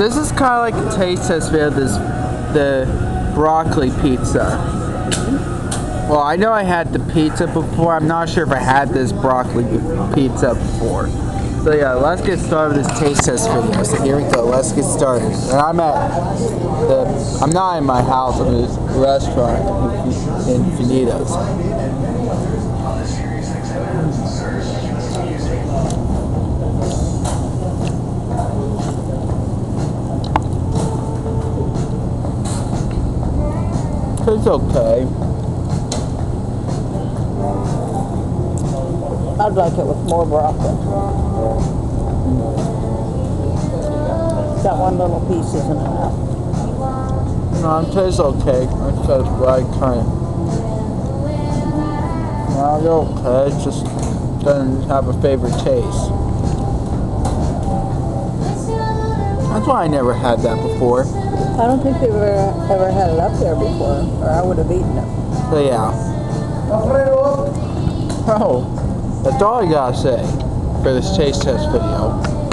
this is kind of like a taste test video. This the broccoli pizza. Well, I know I had the pizza before. I'm not sure if I had this broccoli pizza before. So yeah, let's get started with this taste test video. So here we go. Let's get started. And I'm at the. I'm not in my house. I'm in this restaurant in Finitos. It's okay. I'd like it with more broccoli. That one little piece isn't enough. No, it tastes okay. It tastes right kind of. No, it's okay. It just doesn't have a favorite taste. That's why I never had that before. I don't think they've ever, ever had it up there before, or I would have eaten it. So yeah. Oh, that's all I gotta say for this taste test video.